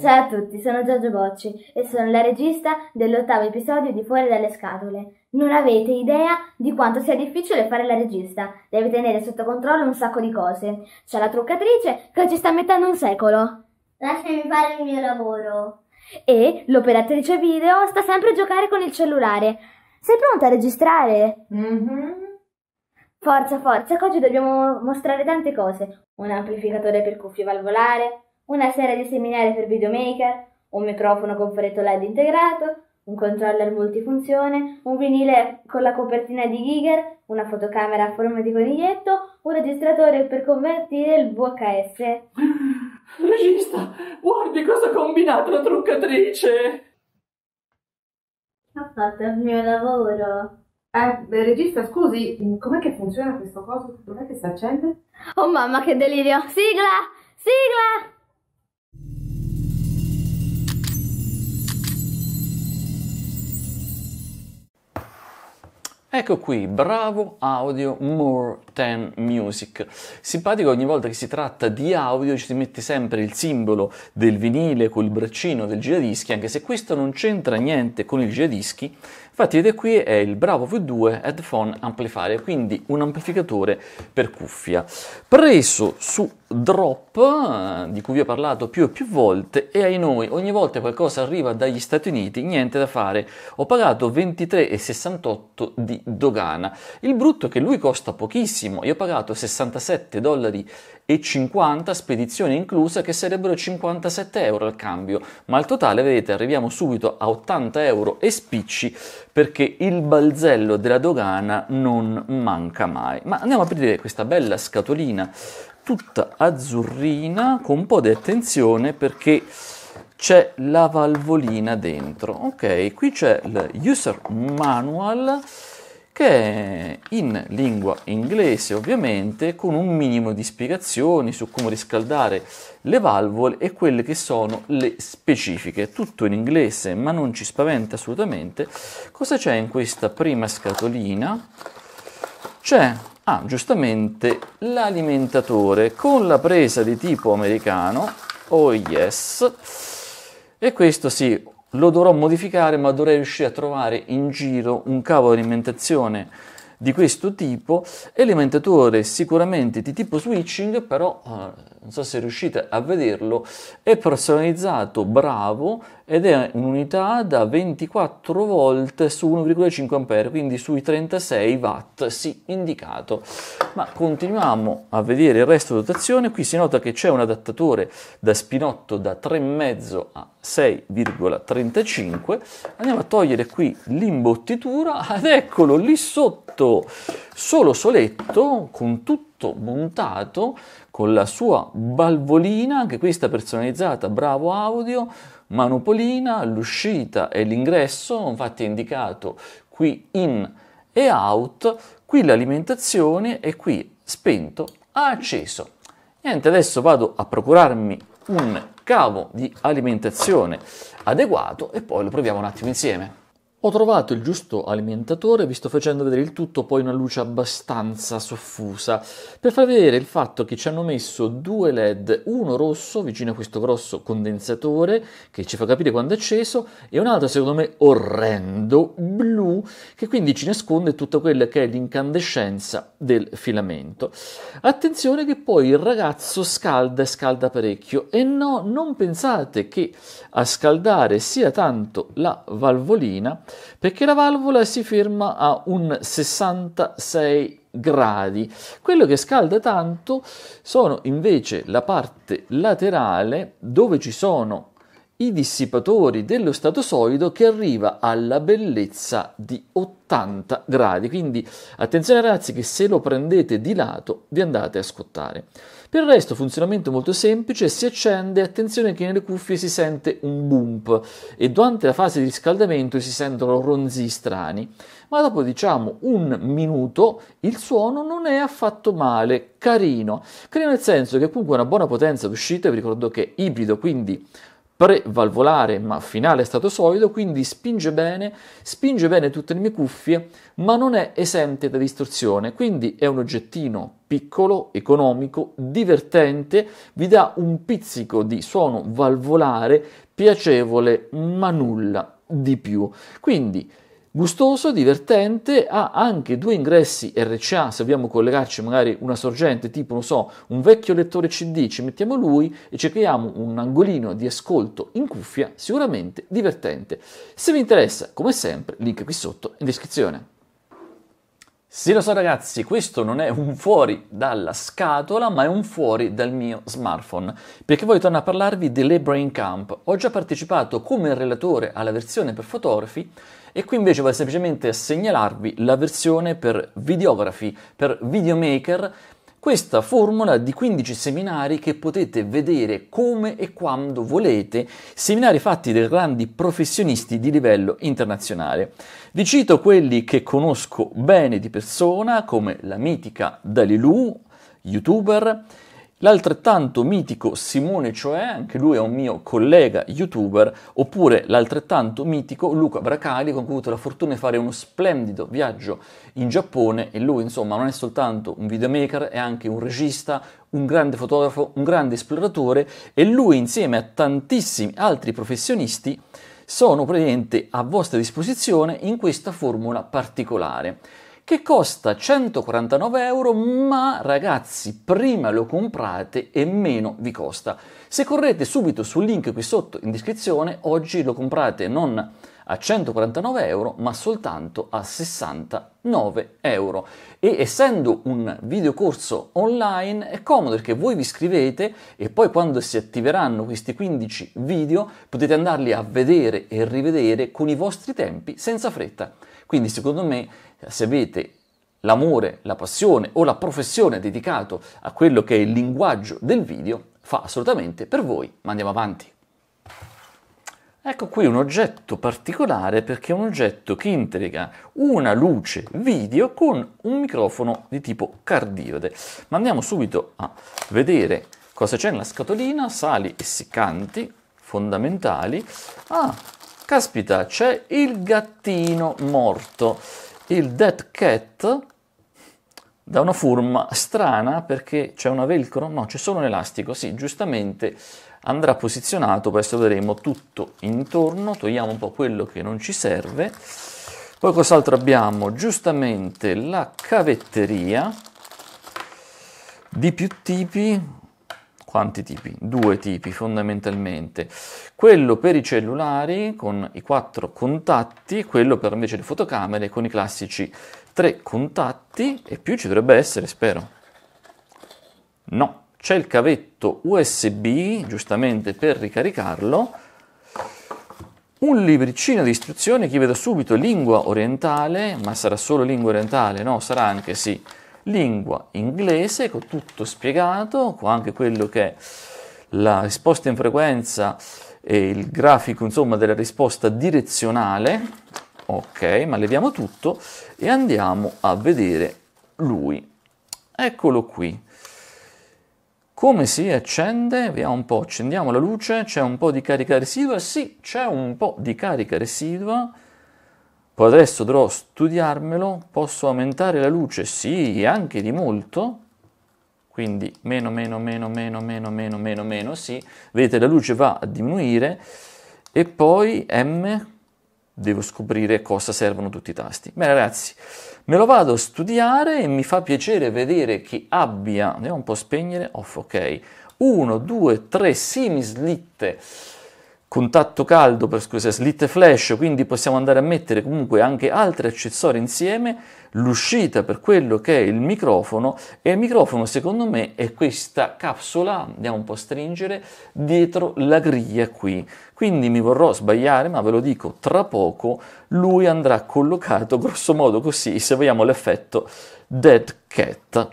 Ciao a tutti, sono Giorgio Bocci e sono la regista dell'ottavo episodio di Fuori dalle scatole. Non avete idea di quanto sia difficile fare la regista. Deve tenere sotto controllo un sacco di cose. C'è la truccatrice che ci sta mettendo un secolo. Lasciami fare il mio lavoro. E l'operatrice video sta sempre a giocare con il cellulare. Sei pronta a registrare? Mm-hmm. Forza, forza, che oggi dobbiamo mostrare tante cose. Un amplificatore per cuffie valvolare, una serie di seminari per videomaker, un microfono con faretto LED integrato, un controller multifunzione, un vinile con la copertina di Giger, una fotocamera a forma di coniglietto, un registratore per convertire il VHS. Regista, guardi cosa ha combinato la truccatrice! Ho fatto il mio lavoro. Eh, regista, scusi, com'è che funziona questo coso? Dov'è che si accende? Oh mamma che delirio! Sigla! Sigla! Ecco qui, bravo audio more than music. Simpatico ogni volta che si tratta di audio ci si mette sempre il simbolo del vinile col braccino del giradischi, anche se questo non c'entra niente con il giradischi. Infatti vedete qui è il Bravo V2 Headphone Amplifier, quindi un amplificatore per cuffia, preso su Drop, di cui vi ho parlato più e più volte, e ai noi ogni volta qualcosa arriva dagli Stati Uniti, niente da fare, ho pagato 23,68 di dogana. Il brutto è che lui costa pochissimo, io ho pagato 67 dollari e 50 spedizione inclusa che sarebbero 57 euro al cambio, ma al totale vedete arriviamo subito a 80 euro e spicci perché il balzello della dogana non manca mai. Ma andiamo a aprire questa bella scatolina tutta azzurrina con un po' di attenzione perché c'è la valvolina dentro. Ok, qui c'è il user manual che è in lingua inglese ovviamente con un minimo di spiegazioni su come riscaldare le valvole e quelle che sono le specifiche, tutto in inglese ma non ci spaventa assolutamente. Cosa c'è in questa prima scatolina? C'è, ah giustamente, l'alimentatore con la presa di tipo americano, oh yes, e questo sì, lo dovrò modificare, ma dovrei riuscire a trovare in giro un cavo di alimentazione di questo tipo, alimentatore sicuramente di tipo switching, però eh, non so se riuscite a vederlo, è personalizzato bravo ed è un'unità da 24 volt su 1,5 A, quindi sui 36 watt, sì, indicato. Ma continuiamo a vedere il resto di dotazione, qui si nota che c'è un adattatore da spinotto da 3,5 a 6,35. Andiamo a togliere qui l'imbottitura ed eccolo lì sotto, solo soletto, con tutto montato, con la sua valvolina, anche questa personalizzata, bravo audio, manopolina, l'uscita e l'ingresso, infatti è indicato qui in e out, qui l'alimentazione e qui spento, acceso. Niente, adesso vado a procurarmi un cavo di alimentazione adeguato e poi lo proviamo un attimo insieme. Ho trovato il giusto alimentatore, vi sto facendo vedere il tutto poi una luce abbastanza soffusa, per far vedere il fatto che ci hanno messo due LED, uno rosso vicino a questo grosso condensatore che ci fa capire quando è acceso e un altro secondo me orrendo, blu, che quindi ci nasconde tutta quella che è l'incandescenza del filamento. Attenzione che poi il ragazzo scalda e scalda parecchio e no, non pensate che a scaldare sia tanto la valvolina, perché la valvola si ferma a un 66 gradi. Quello che scalda tanto sono invece la parte laterale dove ci sono i dissipatori dello stato solido che arriva alla bellezza di 80 gradi. Quindi attenzione ragazzi che se lo prendete di lato vi andate a scottare. Per il resto funzionamento molto semplice, si accende, attenzione che nelle cuffie si sente un bump e durante la fase di riscaldamento si sentono ronzi strani, ma dopo diciamo un minuto il suono non è affatto male, carino, carino nel senso che comunque una buona potenza d'uscita, vi ricordo che è ibrido, quindi pre-valvolare ma finale stato solido, quindi spinge bene, spinge bene tutte le mie cuffie, ma non è esente da distorsione, quindi è un oggettino piccolo, economico, divertente, vi dà un pizzico di suono valvolare, piacevole, ma nulla di più. Quindi gustoso, divertente, ha anche due ingressi RCA, se vogliamo collegarci magari una sorgente tipo, non so, un vecchio lettore CD, ci mettiamo lui e ci creiamo un angolino di ascolto in cuffia, sicuramente divertente. Se vi interessa, come sempre, link qui sotto in descrizione. Sì, lo so ragazzi, questo non è un fuori dalla scatola, ma è un fuori dal mio smartphone, perché voglio tornare a parlarvi delle Brain Camp. Ho già partecipato come relatore alla versione per fotografi e qui invece voglio semplicemente segnalarvi la versione per videografi, per videomaker, questa formula di 15 seminari che potete vedere come e quando volete, seminari fatti dai grandi professionisti di livello internazionale. Vi cito quelli che conosco bene di persona, come la mitica Dalilu, youtuber, l'altrettanto mitico Simone Cioè, anche lui è un mio collega youtuber, oppure l'altrettanto mitico Luca Bracali, con cui ho avuto la fortuna di fare uno splendido viaggio in Giappone e lui insomma non è soltanto un videomaker, è anche un regista, un grande fotografo, un grande esploratore e lui insieme a tantissimi altri professionisti sono praticamente a vostra disposizione in questa formula particolare che costa 149 euro, ma ragazzi, prima lo comprate e meno vi costa. Se correte subito sul link qui sotto in descrizione, oggi lo comprate non a 149 euro, ma soltanto a 69 euro. E essendo un videocorso online è comodo perché voi vi iscrivete e poi quando si attiveranno questi 15 video potete andarli a vedere e rivedere con i vostri tempi senza fretta. Quindi secondo me se avete l'amore, la passione o la professione dedicato a quello che è il linguaggio del video, fa assolutamente per voi. Ma andiamo avanti. Ecco qui un oggetto particolare perché è un oggetto che integra una luce video con un microfono di tipo cardioide. Ma andiamo subito a vedere cosa c'è nella scatolina, sali essiccanti fondamentali. Ah, caspita, c'è il gattino morto, il dead cat da una forma strana perché c'è una velcro, no, c'è solo un elastico, sì, giustamente andrà posizionato, adesso vedremo tutto intorno, togliamo un po' quello che non ci serve, poi cos'altro abbiamo? Giustamente la cavetteria di più tipi, quanti tipi? Due tipi fondamentalmente, quello per i cellulari con i quattro contatti, quello per invece le fotocamere con i classici tre contatti e più ci dovrebbe essere, spero. No, c'è il cavetto USB, giustamente per ricaricarlo, un libricino di istruzioni che vedo subito lingua orientale, ma sarà solo lingua orientale? No, sarà anche sì, lingua inglese con tutto spiegato, con anche quello che è la risposta in frequenza e il grafico insomma della risposta direzionale. Ok, ma leviamo tutto e andiamo a vedere lui. Eccolo qui. Come si accende? Vediamo un po', accendiamo la luce, c'è un po' di carica residua? Sì, c'è un po' di carica residua. Poi adesso dovrò studiarmelo, posso aumentare la luce? Sì, anche di molto. Quindi meno, meno, meno, meno, meno, meno, meno, meno, sì. Vedete, la luce va a diminuire. E poi M, devo scoprire cosa servono tutti i tasti. Bene ragazzi, me lo vado a studiare e mi fa piacere vedere che abbia, andiamo un po' a spegnere, off, ok, 1, 2, 3 semi slitte contatto caldo per scusa, slitte flash, quindi possiamo andare a mettere comunque anche altri accessori insieme, l'uscita per quello che è il microfono e il microfono secondo me è questa capsula, andiamo un po' a stringere, dietro la griglia qui. Quindi mi vorrò sbagliare, ma ve lo dico tra poco, lui andrà collocato grosso modo così, se vogliamo l'effetto dead cat.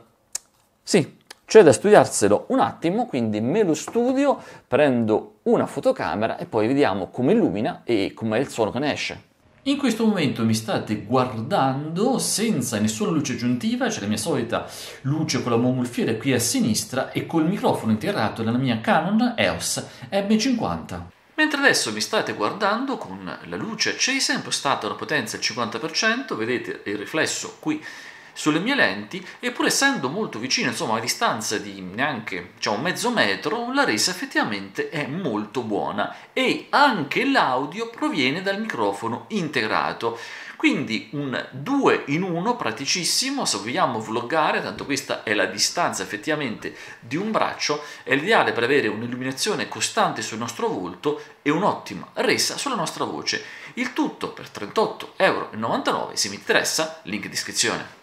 Sì, c'è da studiarselo un attimo, quindi me lo studio, prendo una fotocamera e poi vediamo come illumina e com'è il suono che ne esce. In questo momento mi state guardando senza nessuna luce aggiuntiva, c'è la mia solita luce con la mongolfiera qui a sinistra e col microfono integrato nella mia Canon EOS M50. Mentre adesso mi state guardando con la luce accesa, impostata una potenza al 50%, vedete il riflesso qui sulle mie lenti, eppur essendo molto vicino, insomma a distanza di neanche diciamo, mezzo metro, la resa effettivamente è molto buona e anche l'audio proviene dal microfono integrato. Quindi un 2 in 1 praticissimo se vogliamo vloggare, tanto questa è la distanza effettivamente di un braccio, è l'ideale per avere un'illuminazione costante sul nostro volto e un'ottima resa sulla nostra voce. Il tutto per 38,99 euro, se vi interessa, link in descrizione.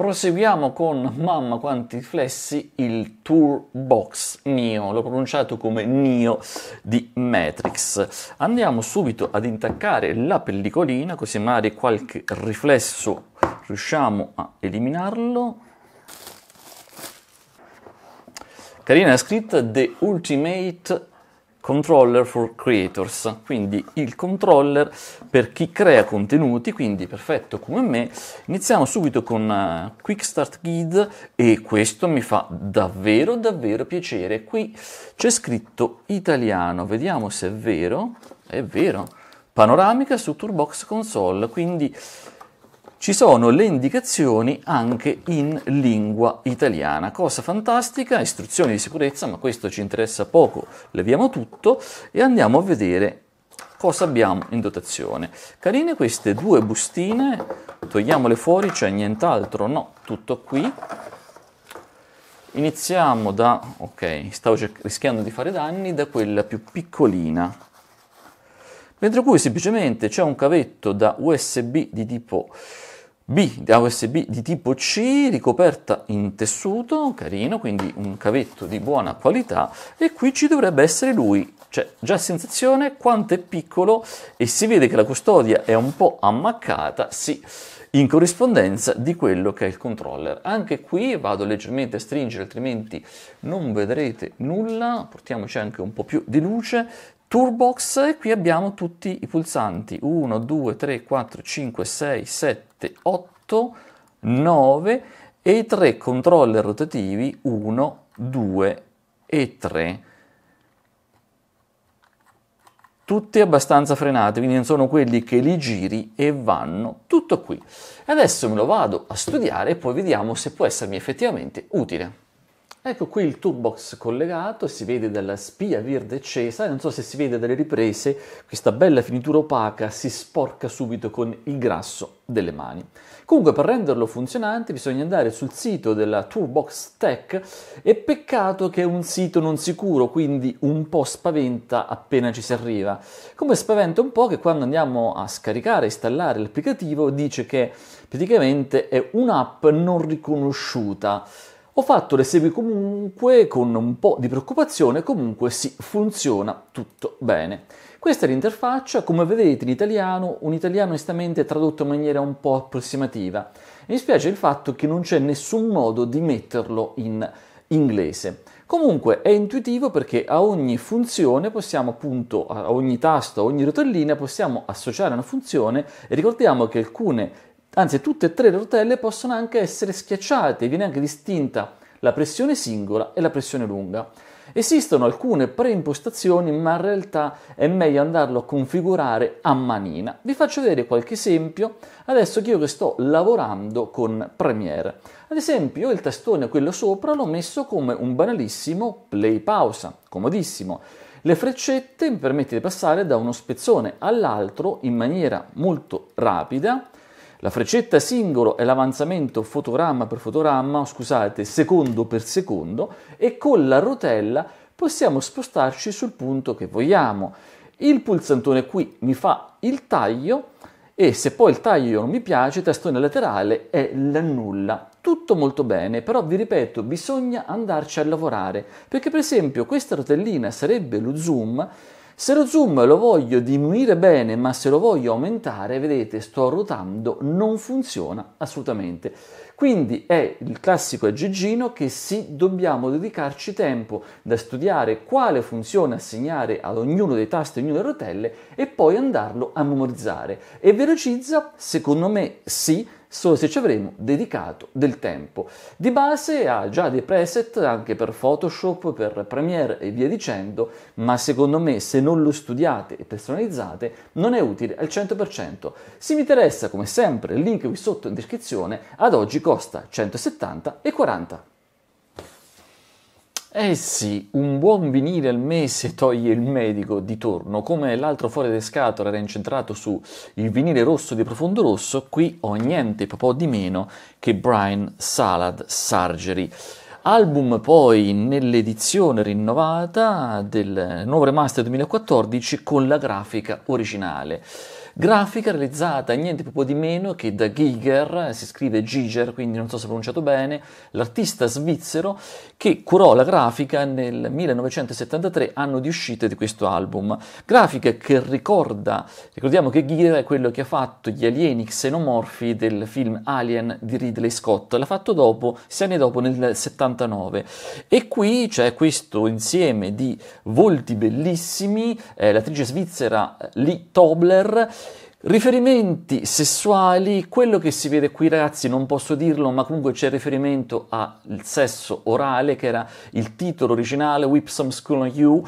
Proseguiamo con Mamma quanti riflessi, il Tour Box Neo, l'ho pronunciato come Neo di Matrix. Andiamo subito ad intaccare la pellicolina, così magari qualche riflesso riusciamo a eliminarlo. Carina scritta The Ultimate Controller for Creators, quindi il controller per chi crea contenuti, quindi perfetto come me. Iniziamo subito con uh, Quick Start Guide e questo mi fa davvero davvero piacere. Qui c'è scritto italiano, vediamo se è vero. È vero. Panoramica su Turbox Console, quindi ci sono le indicazioni anche in lingua italiana. Cosa fantastica, istruzioni di sicurezza, ma questo ci interessa poco, leviamo tutto e andiamo a vedere cosa abbiamo in dotazione. Carine queste due bustine, togliamole fuori, c'è nient'altro, no, tutto qui. Iniziamo da, ok, stavo rischiando di fare danni, da quella più piccolina. Dentro cui semplicemente c'è un cavetto da USB di tipo B da USB di tipo C ricoperta in tessuto, carino, quindi un cavetto di buona qualità e qui ci dovrebbe essere lui, cioè già sensazione quanto è piccolo e si vede che la custodia è un po' ammaccata, sì, in corrispondenza di quello che è il controller. Anche qui vado leggermente a stringere, altrimenti non vedrete nulla, portiamoci anche un po' più di luce, Toolbox e qui abbiamo tutti i pulsanti. 1, 2, 3, 4, 5, 6, 7, 8, 9 e i tre controller rotativi 1, 2 e 3 tutti abbastanza frenati, quindi non sono quelli che li giri e vanno tutto qui. Adesso me lo vado a studiare e poi vediamo se può essermi effettivamente utile. Ecco qui il toolbox collegato, si vede dalla spia verde accesa, non so se si vede dalle riprese, questa bella finitura opaca si sporca subito con il grasso delle mani. Comunque per renderlo funzionante bisogna andare sul sito della Toolbox Tech e peccato che è un sito non sicuro, quindi un po' spaventa appena ci si arriva. Come spaventa un po' che quando andiamo a scaricare e installare l'applicativo dice che praticamente è un'app non riconosciuta. Ho fatto le segui comunque con un po' di preoccupazione, comunque sì, funziona tutto bene. Questa è l'interfaccia, come vedete in italiano, un italiano onestamente tradotto in maniera un po' approssimativa. Mi spiace il fatto che non c'è nessun modo di metterlo in inglese. Comunque è intuitivo perché a ogni funzione possiamo appunto, a ogni tasto, a ogni rotellina possiamo associare una funzione e ricordiamo che alcune Anzi, tutte e tre le rotelle possono anche essere schiacciate, viene anche distinta la pressione singola e la pressione lunga. Esistono alcune preimpostazioni, ma in realtà è meglio andarlo a configurare a manina. Vi faccio vedere qualche esempio adesso che io sto lavorando con Premiere. Ad esempio, io il tastone, quello sopra, l'ho messo come un banalissimo play pausa, comodissimo. Le freccette mi permettono di passare da uno spezzone all'altro in maniera molto rapida la freccetta singolo è l'avanzamento fotogramma per fotogramma, scusate, secondo per secondo, e con la rotella possiamo spostarci sul punto che vogliamo. Il pulsantone qui mi fa il taglio e se poi il taglio non mi piace, tastone laterale è l'annulla. Tutto molto bene, però vi ripeto, bisogna andarci a lavorare, perché per esempio questa rotellina sarebbe lo zoom, se lo zoom lo voglio diminuire bene, ma se lo voglio aumentare, vedete, sto ruotando, non funziona assolutamente. Quindi è il classico aggeggino che sì, dobbiamo dedicarci tempo da studiare quale funzione assegnare ad ognuno dei tasti, ognuna delle rotelle e poi andarlo a memorizzare. E velocizza? Secondo me sì, solo se ci avremo dedicato del tempo. Di base ha già dei preset anche per Photoshop, per Premiere e via dicendo, ma secondo me se non lo studiate e personalizzate non è utile al 100%. Se vi interessa, come sempre, il link qui sotto in descrizione, ad oggi costa 170 e 40. Eh sì, un buon vinile al mese toglie il medico di torno, come l'altro fuori di scatola era incentrato su il vinile rosso di profondo rosso, qui ho niente po' di meno che Brian Salad Surgery. Album poi nell'edizione rinnovata del nuovo remaster 2014 con la grafica originale grafica realizzata niente proprio di meno che da Giger, si scrive Giger, quindi non so se ho pronunciato bene, l'artista svizzero che curò la grafica nel 1973, anno di uscita di questo album. Grafica che ricorda, ricordiamo che Giger è quello che ha fatto gli alieni xenomorfi del film Alien di Ridley Scott, l'ha fatto dopo, sei anni dopo, nel 79. E qui c'è questo insieme di volti bellissimi, eh, l'attrice svizzera Lee Tobler, Riferimenti sessuali, quello che si vede qui ragazzi non posso dirlo, ma comunque c'è riferimento al sesso orale, che era il titolo originale, Whip Some School on You,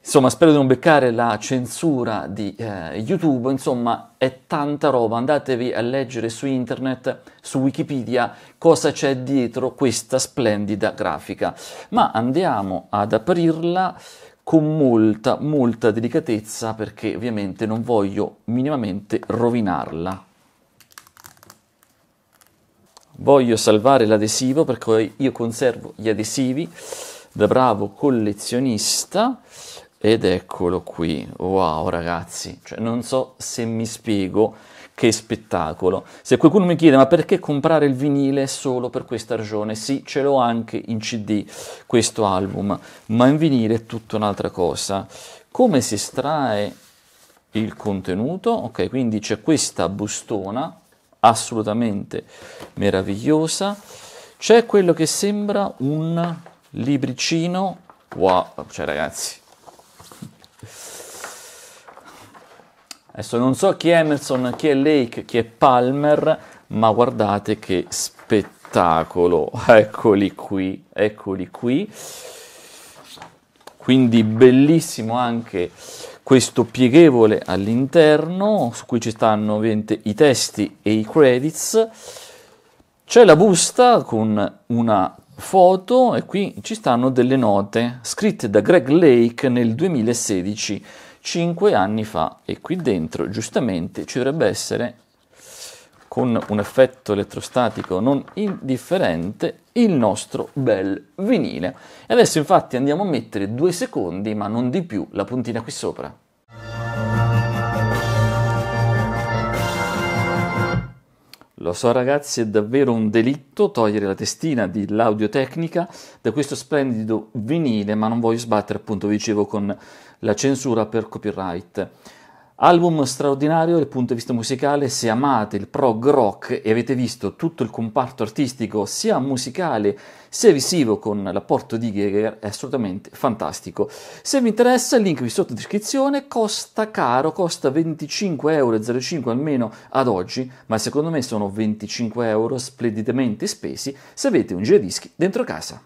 insomma spero di non beccare la censura di eh, YouTube, insomma è tanta roba, andatevi a leggere su internet, su Wikipedia, cosa c'è dietro questa splendida grafica. Ma andiamo ad aprirla con molta, molta delicatezza perché ovviamente non voglio minimamente rovinarla. Voglio salvare l'adesivo perché io conservo gli adesivi da bravo collezionista ed eccolo qui. Wow ragazzi, cioè, non so se mi spiego che spettacolo. Se qualcuno mi chiede ma perché comprare il vinile solo per questa ragione? Sì, ce l'ho anche in CD questo album, ma in vinile è tutta un'altra cosa. Come si estrae il contenuto? Ok, quindi c'è questa bustona assolutamente meravigliosa. C'è quello che sembra un libricino. Wow, cioè ragazzi, Adesso non so chi è Emerson, chi è Lake, chi è Palmer, ma guardate che spettacolo. Eccoli qui, eccoli qui. Quindi bellissimo anche questo pieghevole all'interno, su cui ci stanno ovviamente i testi e i credits. C'è la busta con una foto e qui ci stanno delle note scritte da Greg Lake nel 2016 cinque anni fa e qui dentro giustamente ci dovrebbe essere con un effetto elettrostatico non indifferente il nostro bel vinile. E adesso infatti andiamo a mettere due secondi, ma non di più, la puntina qui sopra. Lo so ragazzi, è davvero un delitto togliere la testina dell'audiotecnica da questo splendido vinile, ma non voglio sbattere, appunto, vi dicevo, con la censura per copyright. Album straordinario dal punto di vista musicale, se amate il prog rock e avete visto tutto il comparto artistico sia musicale sia visivo con l'apporto di Geiger è assolutamente fantastico. Se vi interessa il link qui sotto in descrizione, costa caro, costa 25,05 euro almeno ad oggi, ma secondo me sono 25 euro splendidamente spesi se avete un giradischi dentro casa.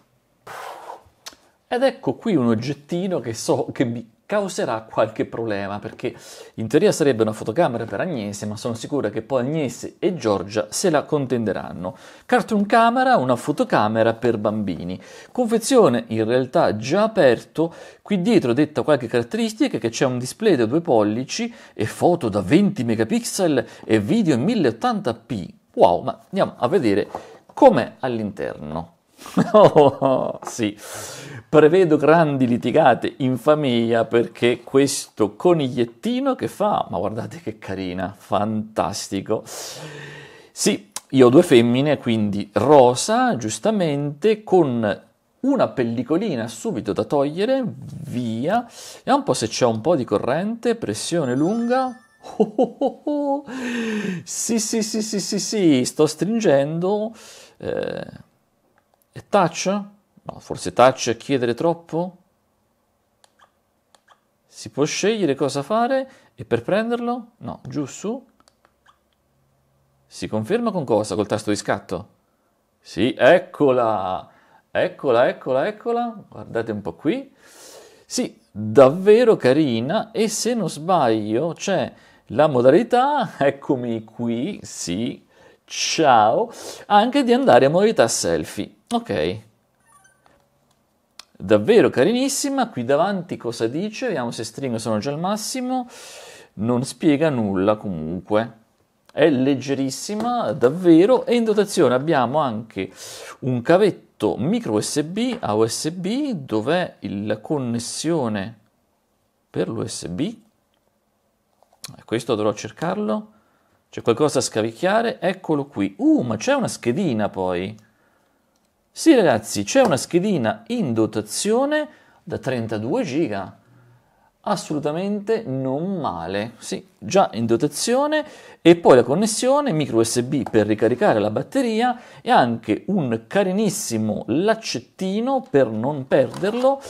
Ed ecco qui un oggettino che so che vi causerà qualche problema perché in teoria sarebbe una fotocamera per Agnese ma sono sicura che poi Agnese e Giorgia se la contenderanno. Cartoon camera, una fotocamera per bambini. Confezione in realtà già aperto, qui dietro detta qualche caratteristica che c'è un display da due pollici e foto da 20 megapixel e video in 1080p. Wow, ma andiamo a vedere com'è all'interno. Oh, sì, prevedo grandi litigate in famiglia perché questo conigliettino che fa, ma guardate che carina, fantastico. Sì, io ho due femmine, quindi rosa, giustamente, con una pellicolina subito da togliere, via. Vediamo un po' se c'è un po' di corrente, pressione lunga. Oh, oh, oh, oh. Sì, sì, sì, sì, sì, sì, sto stringendo. Eh, e touch? No, forse touch è chiedere troppo? Si può scegliere cosa fare e per prenderlo? No, giù su. Si conferma con cosa? Col tasto di scatto? Sì, eccola! Eccola, eccola, eccola. Guardate un po' qui. Sì, davvero carina e se non sbaglio c'è la modalità, eccomi qui, sì, ciao, anche di andare a modalità selfie. Ok. Davvero carinissima, qui davanti cosa dice? Vediamo se stringo sono già al massimo. Non spiega nulla comunque. È leggerissima, davvero, e in dotazione abbiamo anche un cavetto micro USB a USB, dov'è la connessione per l'USB? Questo dovrò cercarlo. C'è qualcosa a scavicchiare? Eccolo qui. Uh, ma c'è una schedina poi. Sì ragazzi, c'è una schedina in dotazione da 32 giga. Assolutamente non male. Sì, già in dotazione e poi la connessione micro USB per ricaricare la batteria e anche un carinissimo laccettino per non perderlo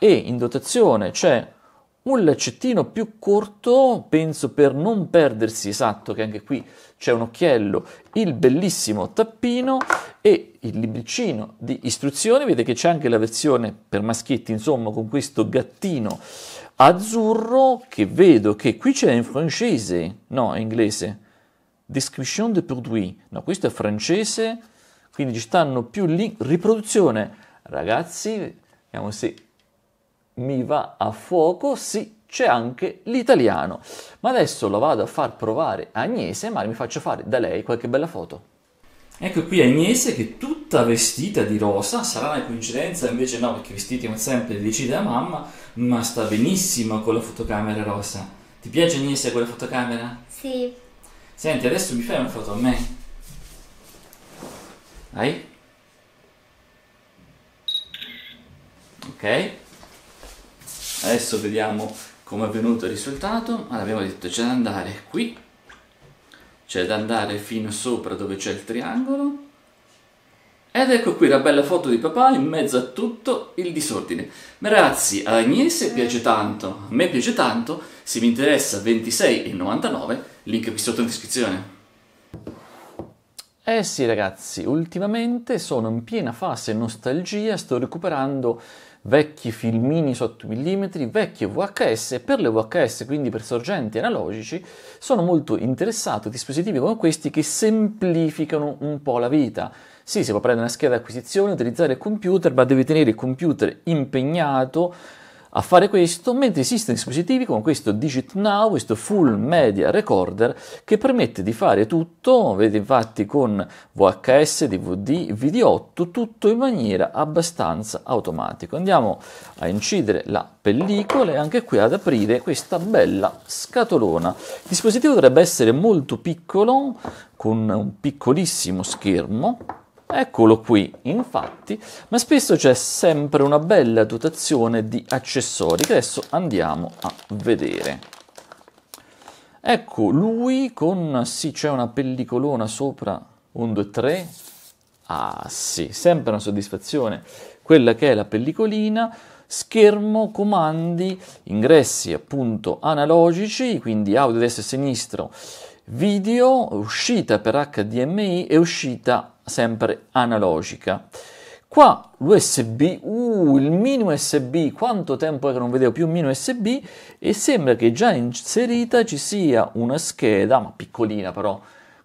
e in dotazione c'è un laccettino più corto, penso per non perdersi, esatto, che anche qui c'è un occhiello, il bellissimo tappino e il libricino di istruzioni, vedete che c'è anche la versione per maschietti, insomma, con questo gattino azzurro che vedo che qui c'è in francese, no, è inglese, description de produit, no, questo è francese, quindi ci stanno più lì, riproduzione, ragazzi, vediamo se mi va a fuoco, sì, c'è anche l'italiano. Ma adesso lo vado a far provare a Agnese, ma mi faccio fare da lei qualche bella foto. Ecco qui Agnese che è tutta vestita di rosa, sarà una coincidenza, invece no, perché vestiti come sempre decide la mamma, ma sta benissimo con la fotocamera rosa. Ti piace Agnese quella fotocamera? Sì. Senti, adesso mi fai una foto a me. Vai? Ok? Adesso vediamo come è venuto il risultato. Allora, abbiamo detto c'è da andare qui, c'è da andare fino sopra dove c'è il triangolo. Ed ecco qui la bella foto di papà in mezzo a tutto il disordine. Ragazzi, a Agnese piace tanto, a me piace tanto, se vi interessa 26,99, link qui sotto in descrizione. Eh sì ragazzi, ultimamente sono in piena fase nostalgia, sto recuperando vecchi filmini 8 mm, vecchie VHS, per le VHS, quindi per sorgenti analogici, sono molto interessato a dispositivi come questi che semplificano un po' la vita. Sì, si può prendere una scheda di acquisizione, utilizzare il computer, ma deve tenere il computer impegnato a fare questo, mentre esistono dispositivi come questo Digit Now, questo Full Media Recorder, che permette di fare tutto, vedete infatti con VHS, DVD, Video8, tutto in maniera abbastanza automatica. Andiamo a incidere la pellicola e anche qui ad aprire questa bella scatolona. Il dispositivo dovrebbe essere molto piccolo, con un piccolissimo schermo, Eccolo qui, infatti, ma spesso c'è sempre una bella dotazione di accessori che adesso andiamo a vedere. Ecco lui con, sì, c'è una pellicolona sopra, 1, 2, 3. Ah sì, sempre una soddisfazione. Quella che è la pellicolina, schermo, comandi, ingressi appunto analogici, quindi audio destra e sinistro, video, uscita per HDMI e uscita sempre analogica. Qua l'USB, uh, il mini USB, quanto tempo è che non vedevo più un mini USB e sembra che già inserita ci sia una scheda, ma piccolina però,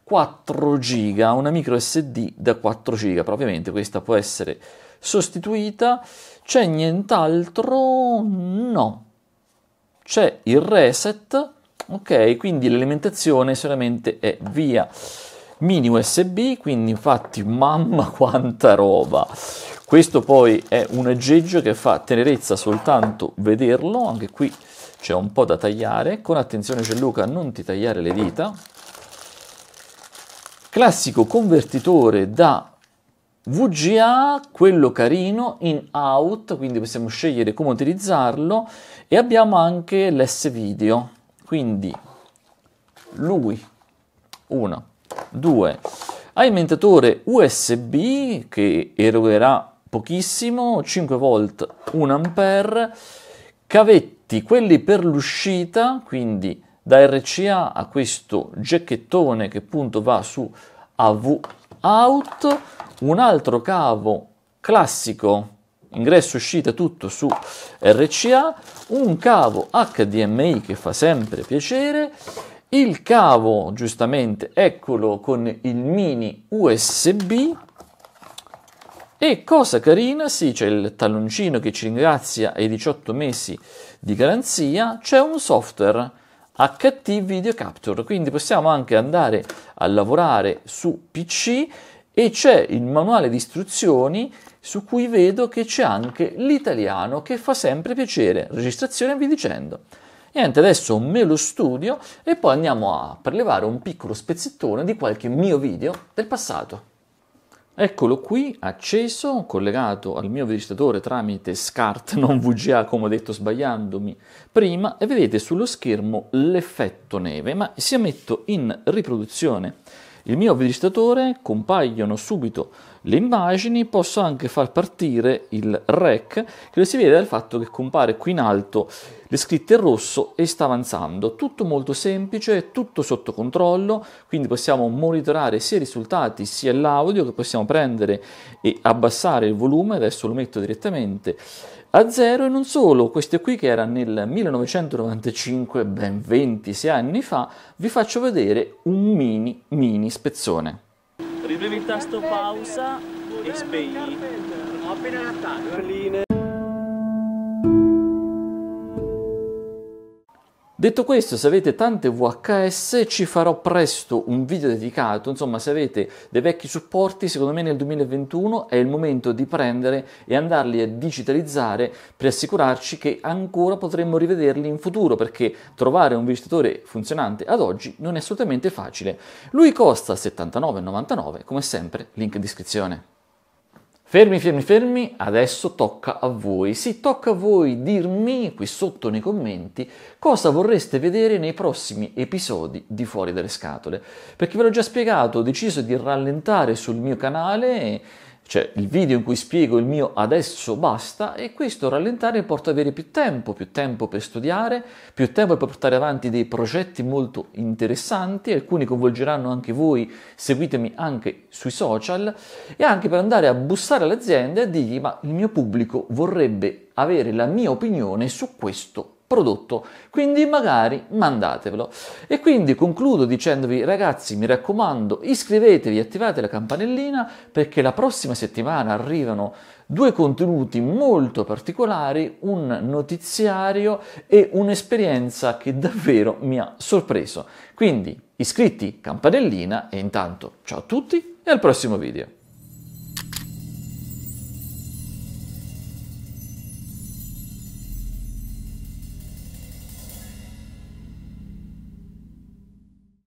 4 giga, una micro SD da 4 giga, però ovviamente questa può essere sostituita. C'è nient'altro? No. C'è il reset, ok, quindi l'alimentazione solamente è via mini USB, quindi infatti mamma quanta roba. Questo poi è un aggeggio che fa tenerezza soltanto vederlo, anche qui c'è un po' da tagliare, con attenzione Gianluca non ti tagliare le dita. Classico convertitore da VGA, quello carino, in out, quindi possiamo scegliere come utilizzarlo e abbiamo anche l'S video, quindi lui, uno, 2. Alimentatore USB che erogherà pochissimo, 5 volt 1 ampere, cavetti, quelli per l'uscita, quindi da RCA a questo giacchettone che appunto va su AV out, un altro cavo classico ingresso uscita tutto su RCA, un cavo HDMI che fa sempre piacere, il cavo giustamente eccolo con il mini USB e cosa carina, sì, c'è il talloncino che ci ringrazia ai 18 mesi di garanzia, c'è un software HT Video Capture, quindi possiamo anche andare a lavorare su PC e c'è il manuale di istruzioni su cui vedo che c'è anche l'italiano che fa sempre piacere, registrazione e vi dicendo. Niente, adesso me lo studio e poi andiamo a prelevare un piccolo spezzettone di qualche mio video del passato. Eccolo qui, acceso, collegato al mio registratore tramite SCART, non VGA come ho detto sbagliandomi prima, e vedete sullo schermo l'effetto neve, ma se metto in riproduzione il mio registratore compaiono subito le immagini, posso anche far partire il rec che lo si vede dal fatto che compare qui in alto le scritte in rosso e sta avanzando. Tutto molto semplice, tutto sotto controllo, quindi possiamo monitorare sia i risultati sia l'audio che possiamo prendere e abbassare il volume, adesso lo metto direttamente a zero e non solo, questo qui che era nel 1995, ben 26 anni fa, vi faccio vedere un mini mini spezzone. Ripremi il tasto pausa e spegni. Ho appena adattato. Detto questo, se avete tante VHS ci farò presto un video dedicato, insomma se avete dei vecchi supporti, secondo me nel 2021 è il momento di prendere e andarli a digitalizzare per assicurarci che ancora potremmo rivederli in futuro, perché trovare un visitatore funzionante ad oggi non è assolutamente facile. Lui costa 79,99, come sempre, link in descrizione. Fermi, fermi, fermi, adesso tocca a voi. Sì, tocca a voi dirmi qui sotto nei commenti cosa vorreste vedere nei prossimi episodi di Fuori dalle Scatole. Perché ve l'ho già spiegato, ho deciso di rallentare sul mio canale cioè il video in cui spiego il mio adesso basta e questo rallentare porta ad avere più tempo, più tempo per studiare, più tempo per portare avanti dei progetti molto interessanti, alcuni coinvolgeranno anche voi, seguitemi anche sui social e anche per andare a bussare all'azienda e dirgli ma il mio pubblico vorrebbe avere la mia opinione su questo prodotto, quindi magari mandatevelo. E quindi concludo dicendovi ragazzi mi raccomando iscrivetevi, attivate la campanellina perché la prossima settimana arrivano due contenuti molto particolari, un notiziario e un'esperienza che davvero mi ha sorpreso. Quindi iscritti, campanellina e intanto ciao a tutti e al prossimo video.